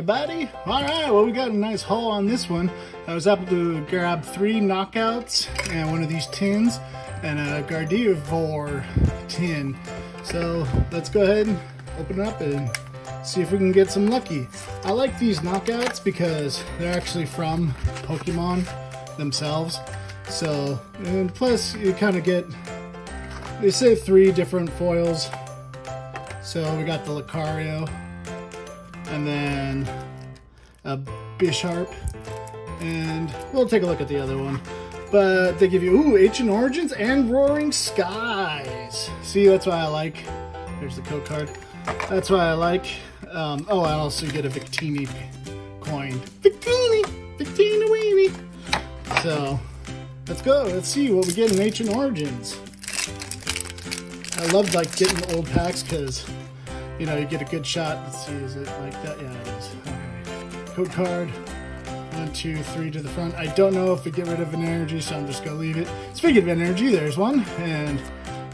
everybody. All right, well, we got a nice haul on this one. I was able to grab three knockouts and one of these tins and a Gardevoir tin. So let's go ahead and open it up and see if we can get some lucky. I like these knockouts because they're actually from Pokemon themselves. So, and plus you kind of get, they say three different foils. So we got the Lucario, and then a Bisharp, and we'll take a look at the other one. But they give you, ooh, Ancient Origins and Roaring Skies. See, that's why I like, there's the code card. That's why I like, um, oh, I also get a Victini coin. Victini, Victini weenie. So, let's go, let's see what we get in Ancient Origins. I love like getting old packs because you know, you get a good shot. Let's see, is it like that? Yeah, it is. Okay. Code card. One, two, three to the front. I don't know if we get rid of an energy, so I'm just gonna leave it. Speaking of energy, there's one. And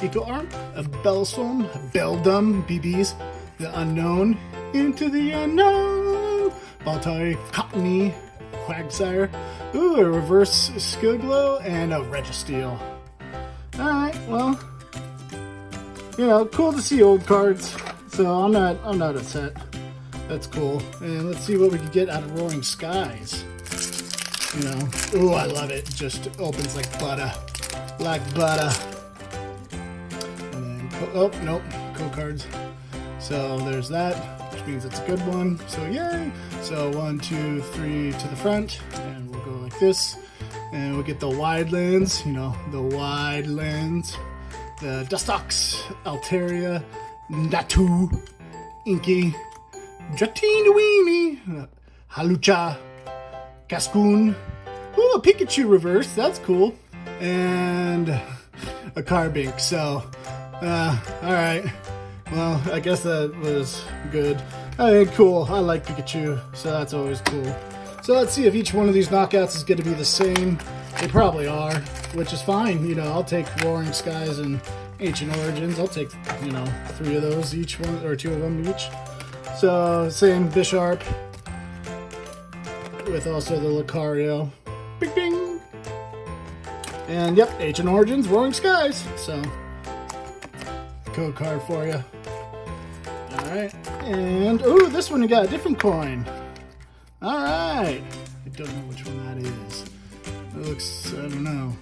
Eco Arm, a Bellstorm, a Beldum, BBs, the unknown, into the unknown. Baltoy, Cottonee, Quagsire, ooh, a reverse Skilglow, and a Registeel. Alright, well, you know, cool to see old cards. So I'm not I'm not upset. That's cool. And let's see what we can get out of Roaring Skies. You know, ooh, I love it. Just opens like butter, like butter. And then, oh, oh nope, co cards. So there's that, which means it's a good one. So yay! So one, two, three to the front, and we'll go like this, and we'll get the wide lens. You know, the wide lens. The Dustox, Altaria, Natu, Inkay, Dratini, Hawlucha, Cascoon, ooh, a Pikachu reverse, that's cool, and a Carbink, so, uh, alright, well, I guess that was good. I cool, I like Pikachu, so that's always cool. So let's see if each one of these knockouts is going to be the same. They probably are, which is fine. You know, I'll take Roaring Skies and Ancient Origins. I'll take, you know, three of those each one, or two of them each. So, same Bisharp with also the Lucario. Bing, bing. And, yep, Ancient Origins, Roaring Skies. So, code card for you. Alright, and, oh, this one you got a different coin. Alright. I don't know which one that is. It looks, I don't know.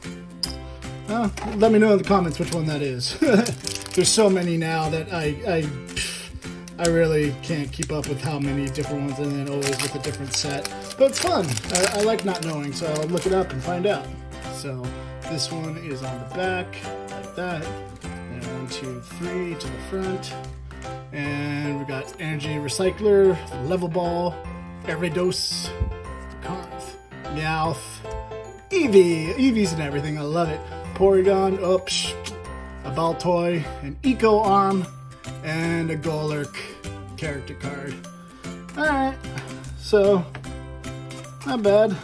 Let me know in the comments which one that is. There's so many now that I, I, I really can't keep up with how many different ones and then always with a different set. But it's fun. I, I like not knowing, so I'll look it up and find out. So this one is on the back, like that. And one, two, three to the front. And we got Energy Recycler, Level Ball, Eridos, Karth, Meowth, Eevee. Eevee's and everything. I love it. Porygon, oops, a Baltoy, an Eco Arm, and a Golurk character card. Alright, so, not bad.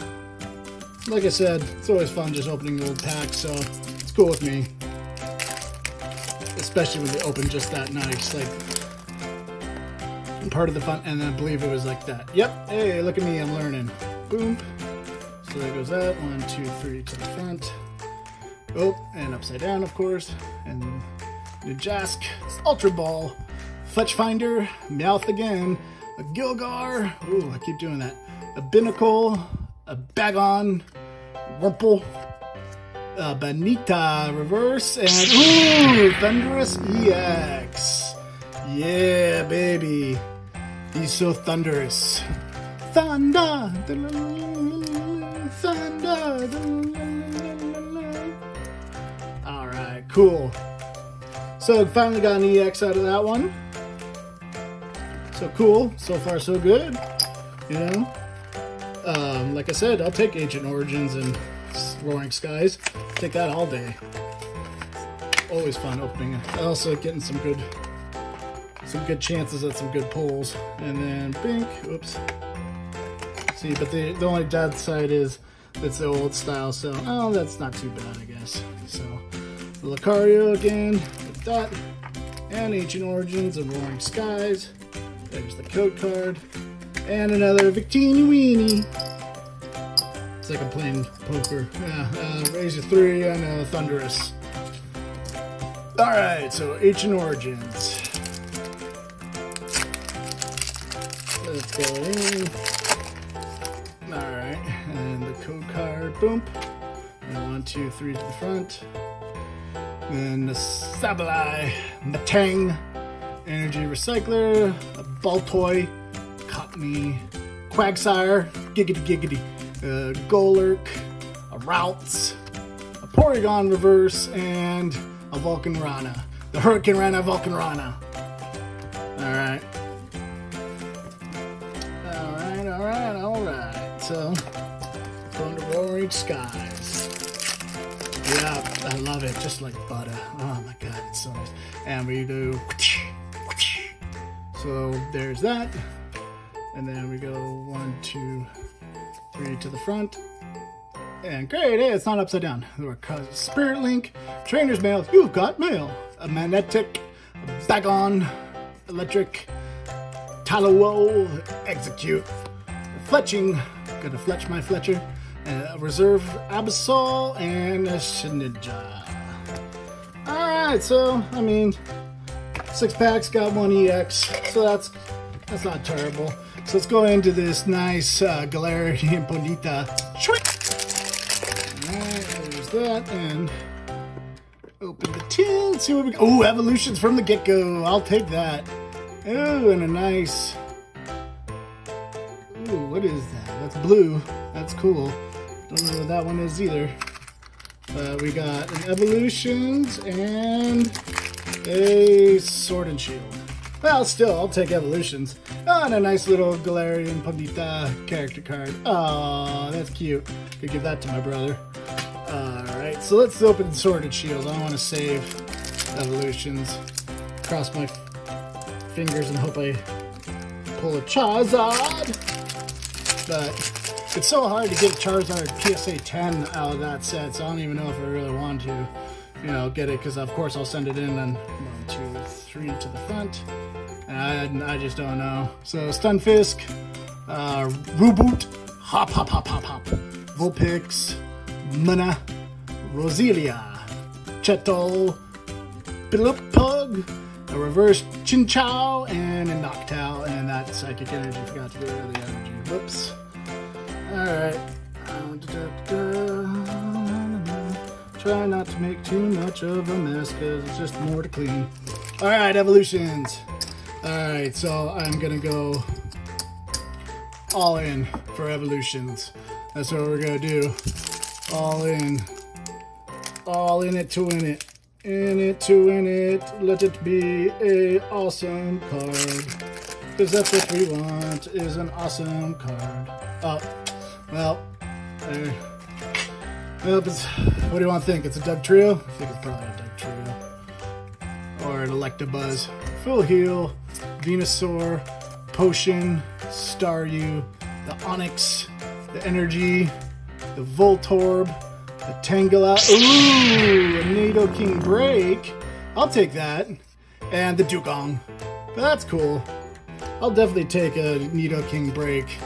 Like I said, it's always fun just opening the old packs, so it's cool with me. Especially when they open just that nice, like, part of the fun, and I believe it was like that. Yep, hey, look at me, I'm learning. Boom. So there goes that, one, two, three to the front. Oh, and upside down, of course. And Najask, Ultra Ball, Fletch Finder, Meowth again, a Gligar, ooh, I keep doing that, a Binacle, a Bagon, Wurmple, a Banette Reverse, and ooh, Thundurus EX. Yeah, baby. He's so thunderous. Thunder! Thunder! Cool. So finally got an EX out of that one. So cool. So far so good. You know? Um, like I said, I'll take Ancient Origins and Roaring Skies. Take that all day. Always fun opening it. Also getting some good some good chances at some good pulls. And then Bink, oops. See, but the, the only downside is it's the old style, so oh that's not too bad I guess. So Lucario again, with that, and Ancient Origins and Roaring Skies. There's the code card. And another Victini Weenie. It's like I'm playing poker. Yeah, uh, Razor 3 and uh, Thundurus. Alright, so Ancient Origins. Let's go in. Alright, and the code card, boom. And one, two, three to the front. Then the Sableye, Matang, Energy Recycler, a Baltoy, Cockney, Quagsire, Giggity Giggity, uh, Golurk, a Routes, a Porygon Reverse, and a Vulcan-Rana. The Hurricane Rana Vulcan-Rana. Alright. Alright, alright, alright. So, going to Roaring Skies. Yeah, I love it, just like butter. Oh my god, it's so nice. And we do. So there's that. And then we go one, two, three to the front. And great, hey, it's not upside down. Spirit Link, Trainer's Mail, you've got mail. A Magnetic, Bagon, Electric, Talowo, Execute, Fletchling, gonna fletch my Fletcher, a Reserve Absol, and a Shedinja. Alright, so, I mean, six packs, got one EX, so that's that's not terrible. So let's go into this nice uh, Galarian Ponyta. Alright, there's that, and open the tin, see what we got. Oh, evolutions from the get-go, I'll take that. Oh, and a nice, ooh, what is that? That's blue, that's cool. Don't know what that one is either. But we got an evolutions and a sword and shield. Well, still, I'll take evolutions. Oh, and a nice little Galarian Ponyta character card. Oh, that's cute. Could give that to my brother. Alright, so let's open Sword and Shield. I want to save evolutions. Cross my fingers and hope I pull a Charizard. But it's so hard to get Charizard PSA 10 out of that set, so I don't even know if I really want to, you know, get it, because of course I'll send it in and one, two, three to the front. And I, I just don't know. So Stunfisk, uh, Reboot, Hop Hop Hop Hop Hop, Vulpix, Mana, Roselia, Cheto, Pug, a reverse Chinchou, and a Noctowl, and that Psychic Energy. Forgot to get rid of the energy. Whoops. Alright. Try not to make too much of a mess, because it's just more to clean. Alright, evolutions. Alright, so I'm gonna go all in for evolutions. That's what we're gonna do. All in. All in it to win it. In it to win it. Let it be a awesome card. Because that's what we want, is an awesome card. Oh, well, there. Well, what do you want to think? It's a Dugtrio? I think it's probably a Dugtrio. Or an Electabuzz. Full heal, Venusaur, Potion, Staryu, the Onix, the Energy, the Voltorb, the Tangela, ooh, a Nidoking Break. I'll take that. And the Dugong. That's cool. I'll definitely take a Nidoking Break.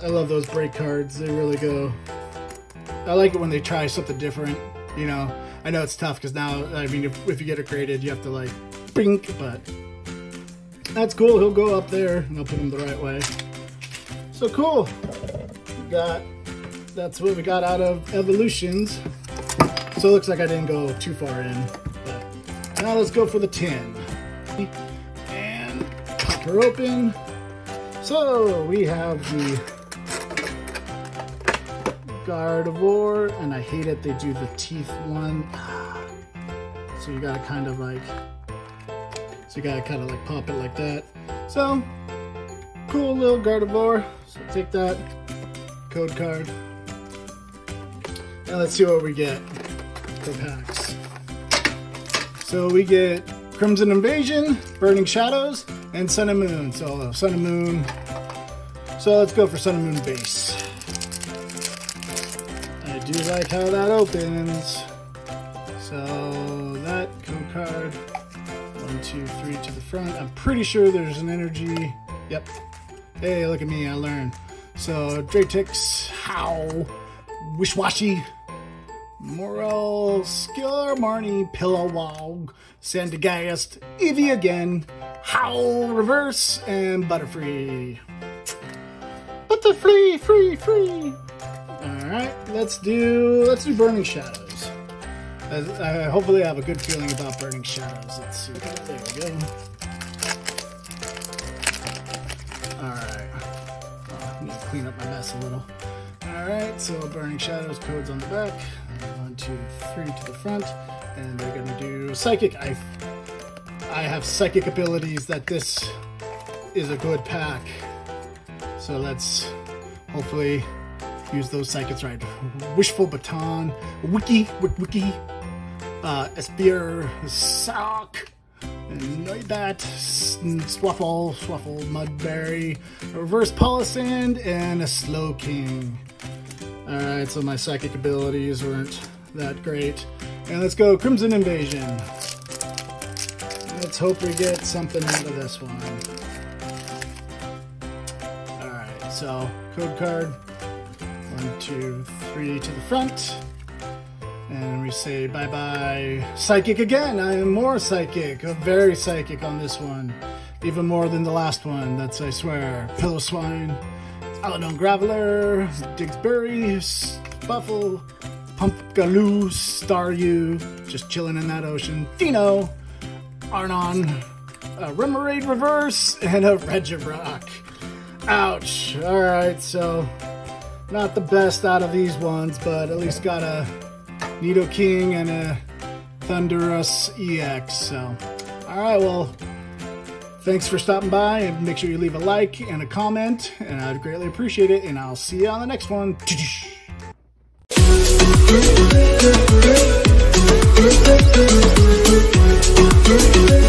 I love those break cards. They really go. I like it when they try something different. You know, I know it's tough because now, I mean, if, if you get it graded, you have to like, blink, but that's cool. He'll go up there and I'll put him the right way. So cool. We got, that's what we got out of evolutions. So it looks like I didn't go too far in. But now let's go for the 10. And pop her open. So we have the Gardevoir, and I hate it they do the teeth one. Ah. So you gotta kind of like so you gotta kind of like pop it like that. So, cool little Gardevoir. So take that code card. And let's see what we get for packs. So we get Crimson Invasion, Burning Shadows, and Sun and Moon. So Sun and Moon. So let's go for Sun and Moon base. Do like how that opens. So that code card one, two, three to the front. I'm pretty sure there's an energy. Yep. Hey, look at me, I learned. So, Dratix, How, Wishiwashi, Morelull, Skiller, Marnie, Pillowog, Sandygast, Eevee again, Howl, Reverse, and Butterfree. Butterfree, free, free. Alright, let's do, let's do Burning Shadows. Uh, hopefully I have a good feeling about Burning Shadows. Let's see, there we go. Alright, oh, I need to clean up my mess a little. Alright, so Burning Shadows codes on the back. One, two, three to the front. And they're gonna do Psychic. I, I have Psychic abilities that this is a good pack. So let's hopefully use those Psychics right. Wishful Baton, Wiki, Wiki, uh, Espear, Sock, Noibat, Swaffle, Swaffle, Mudbray, Reverse Palossand, and a Slowking. Alright, so my psychic abilities weren't that great. And let's go Crimson Invasion. Let's hope we get something out of this one. Alright, so code card. One, two, three to the front. And we say bye-bye. Psychic again. I am more psychic. Very psychic on this one. Even more than the last one. That's, I swear. Piloswine. Alolan Graveler, Digsbury, Buffle, Pumpkaboo, Staryu, just chilling in that ocean, Dino, Arnon, a Remoraid Reverse, and a Regirock. Ouch. Alright, so not the best out of these ones, but at least got a Nidoking and a Thundurus EX. So, all right, well, thanks for stopping by. And make sure you leave a like and a comment, and I'd greatly appreciate it. And I'll see you on the next one.